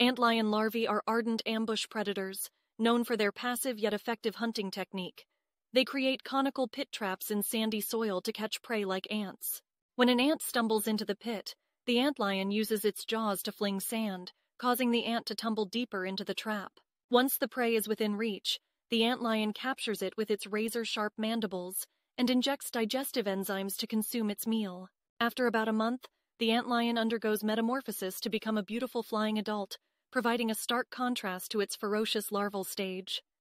Antlion larvae are ardent ambush predators, known for their passive yet effective hunting technique. They create conical pit traps in sandy soil to catch prey like ants. When an ant stumbles into the pit, the antlion uses its jaws to fling sand, causing the ant to tumble deeper into the trap. Once the prey is within reach, the antlion captures it with its razor-sharp mandibles and injects digestive enzymes to consume its meal. After about a month, the antlion undergoes metamorphosis to become a beautiful flying adult, providing a stark contrast to its ferocious larval stage.